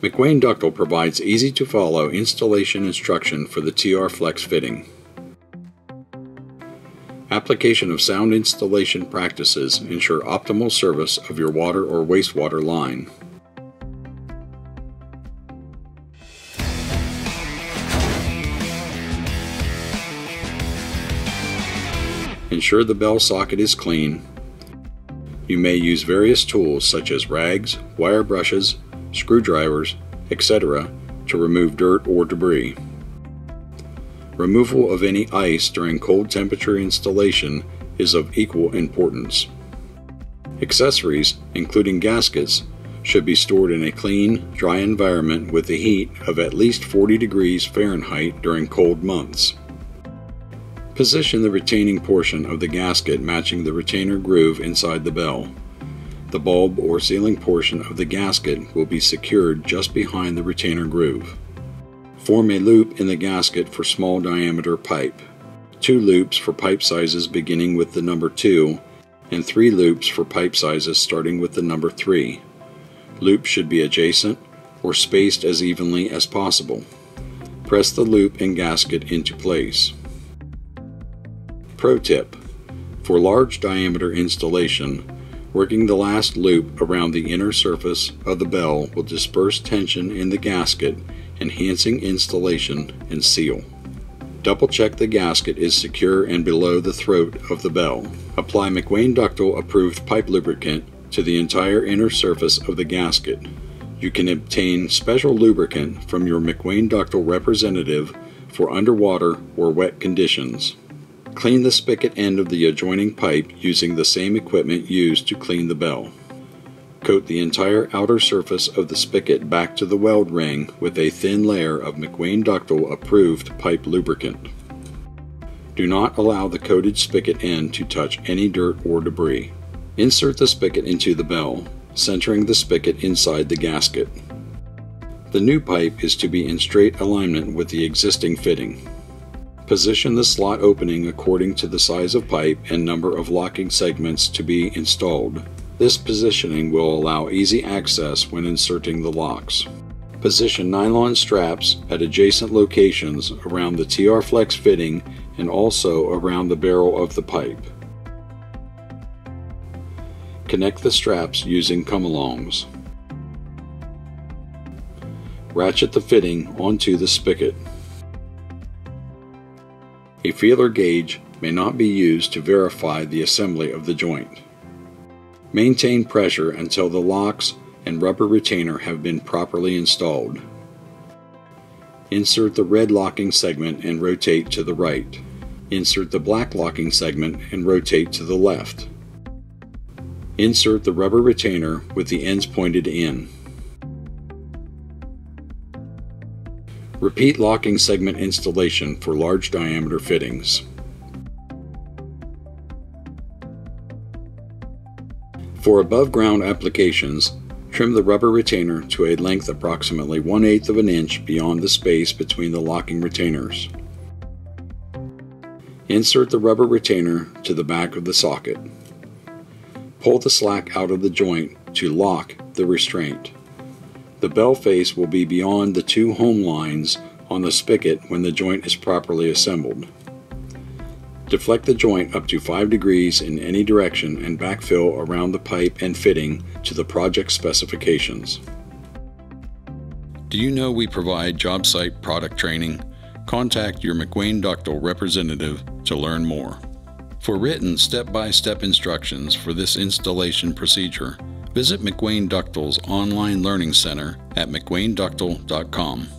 McWane Ductile provides easy to follow installation instruction for the TR Flex fitting. Application of sound installation practices ensure optimal service of your water or wastewater line. Ensure the bell socket is clean. You may use various tools such as rags, wire brushes, screwdrivers, etc. to remove dirt or debris. Removal of any ice during cold temperature installation is of equal importance. Accessories, including gaskets, should be stored in a clean, dry environment with a heat of at least 40 degrees Fahrenheit during cold months. Position the retaining portion of the gasket matching the retainer groove inside the bell. The bulb or sealing portion of the gasket will be secured just behind the retainer groove. Form a loop in the gasket for small diameter pipe. Two loops for pipe sizes beginning with the number 2 and three loops for pipe sizes starting with the number 3. Loops should be adjacent or spaced as evenly as possible. Press the loop and gasket into place. Pro tip For large diameter installation, Working the last loop around the inner surface of the bell will disperse tension in the gasket, enhancing installation and seal. Double check the gasket is secure and below the throat of the bell. Apply McWane Ductile approved pipe lubricant to the entire inner surface of the gasket. You can obtain special lubricant from your McWane Ductile representative for underwater or wet conditions. Clean the spigot end of the adjoining pipe using the same equipment used to clean the bell. Coat the entire outer surface of the spigot back to the weld ring with a thin layer of McWane Ductile approved pipe lubricant. Do not allow the coated spigot end to touch any dirt or debris. Insert the spigot into the bell, centering the spigot inside the gasket. The new pipe is to be in straight alignment with the existing fitting. Position the slot opening according to the size of pipe and number of locking segments to be installed. This positioning will allow easy access when inserting the locks. Position nylon straps at adjacent locations around the TR Flex fitting and also around the barrel of the pipe. Connect the straps using come-alongs. Ratchet the fitting onto the spigot. A feeler gauge may not be used to verify the assembly of the joint. Maintain pressure until the locks and rubber retainer have been properly installed. Insert the red locking segment and rotate to the right. Insert the black locking segment and rotate to the left. Insert the rubber retainer with the ends pointed in. Repeat locking segment installation for large diameter fittings. For above ground applications, trim the rubber retainer to a length approximately 1 8 of an inch beyond the space between the locking retainers. Insert the rubber retainer to the back of the socket. Pull the slack out of the joint to lock the restraint. The bell face will be beyond the two home lines on the spigot when the joint is properly assembled. Deflect the joint up to 5 degrees in any direction and backfill around the pipe and fitting to the project specifications. Do you know we provide job site product training? Contact your McWane Ductile representative to learn more. For written step by step instructions for this installation procedure, Visit McWane Ductile's online learning center at mcwaneductile.com.